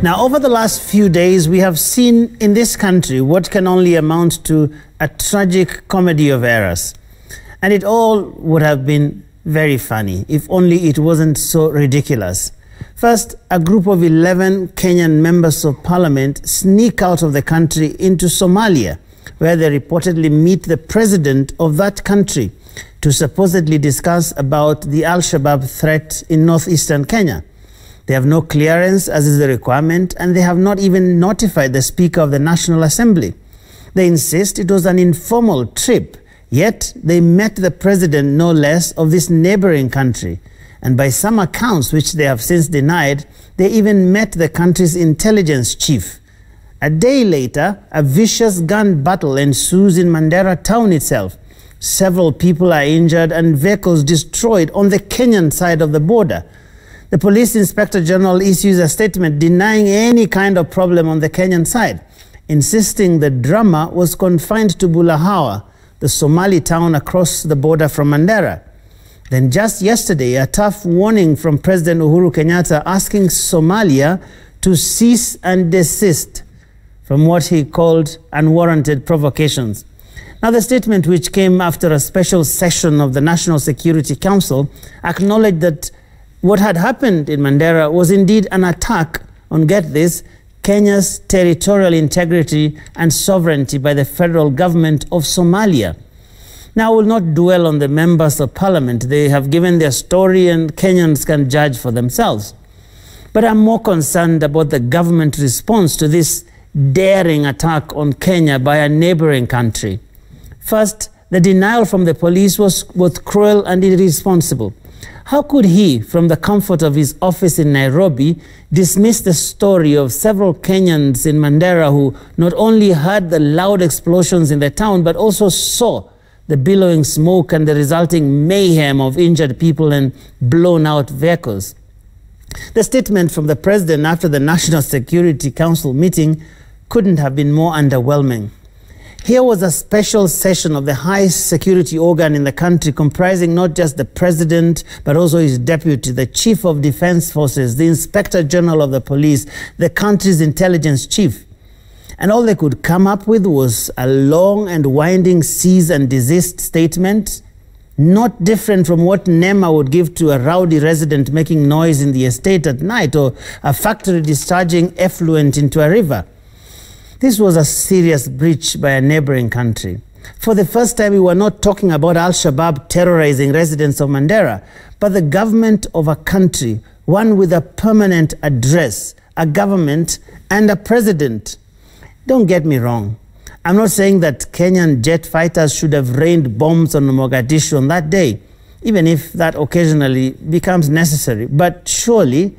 Now, over the last few days, we have seen in this country what can only amount to a tragic comedy of errors. And it all would have been very funny if only it wasn't so ridiculous. First, a group of 11 Kenyan members of parliament sneak out of the country into Somalia, where they reportedly meet the president of that country to supposedly discuss about the Al-Shabaab threat in northeastern Kenya. They have no clearance, as is the requirement, and they have not even notified the Speaker of the National Assembly. They insist it was an informal trip, yet they met the president, no less, of this neighboring country. And by some accounts, which they have since denied, they even met the country's intelligence chief. A day later, a vicious gun battle ensues in Mandera town itself. Several people are injured and vehicles destroyed on the Kenyan side of the border. The police inspector general issues a statement denying any kind of problem on the Kenyan side, insisting the drama was confined to Bulahawa, the Somali town across the border from Mandera. Then just yesterday, a tough warning from President Uhuru Kenyatta asking Somalia to cease and desist from what he called unwarranted provocations. Now, the statement, which came after a special session of the National Security Council, acknowledged that what had happened in Mandera was indeed an attack on, get this, Kenya's territorial integrity and sovereignty by the federal government of Somalia. Now, I will not dwell on the members of parliament. They have given their story and Kenyans can judge for themselves. But I'm more concerned about the government response to this daring attack on Kenya by a neighboring country. First, the denial from the police was both cruel and irresponsible. How could he, from the comfort of his office in Nairobi, dismiss the story of several Kenyans in Mandera who not only heard the loud explosions in the town, but also saw the billowing smoke and the resulting mayhem of injured people and blown out vehicles? The statement from the president after the National Security Council meeting couldn't have been more underwhelming. Here was a special session of the highest security organ in the country, comprising not just the president, but also his deputy, the chief of defense forces, the inspector general of the police, the country's intelligence chief. And all they could come up with was a long and winding cease and desist statement, not different from what NEMA would give to a rowdy resident making noise in the estate at night or a factory discharging effluent into a river. This was a serious breach by a neighboring country. For the first time, we were not talking about Al Shabaab terrorizing residents of Mandera, but the government of a country, one with a permanent address, a government, and a president. Don't get me wrong. I'm not saying that Kenyan jet fighters should have rained bombs on Mogadishu on that day, even if that occasionally becomes necessary. But surely,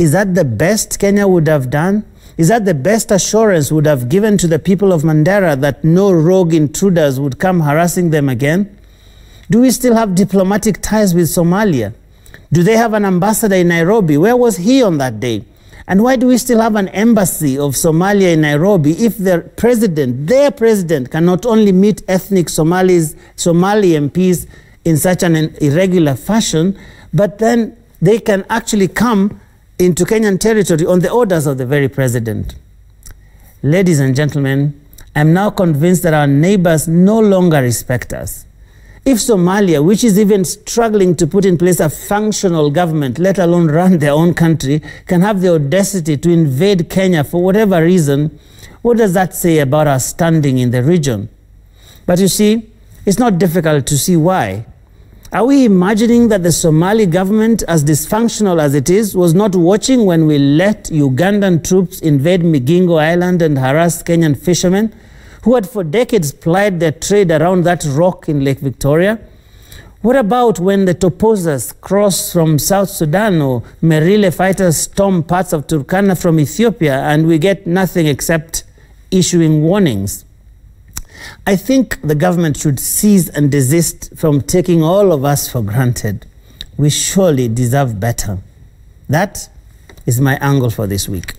is that the best Kenya would have done? Is that the best assurance would have given to the people of Mandera that no rogue intruders would come harassing them again? Do we still have diplomatic ties with Somalia? Do they have an ambassador in Nairobi? Where was he on that day? And why do we still have an embassy of Somalia in Nairobi if their president, their president, can not only meet ethnic Somalis, Somali MPs in such an irregular fashion, but then they can actually come into Kenyan territory on the orders of the very president. Ladies and gentlemen, I'm now convinced that our neighbors no longer respect us. If Somalia, which is even struggling to put in place a functional government, let alone run their own country, can have the audacity to invade Kenya for whatever reason, what does that say about our standing in the region? But you see, it's not difficult to see why. Are we imagining that the Somali government, as dysfunctional as it is, was not watching when we let Ugandan troops invade Migingo Island and harass Kenyan fishermen who had for decades plied their trade around that rock in Lake Victoria? What about when the Toposas cross from South Sudan or Merille fighters storm parts of Turkana from Ethiopia and we get nothing except issuing warnings? I think the government should cease and desist from taking all of us for granted. We surely deserve better. That is my angle for this week.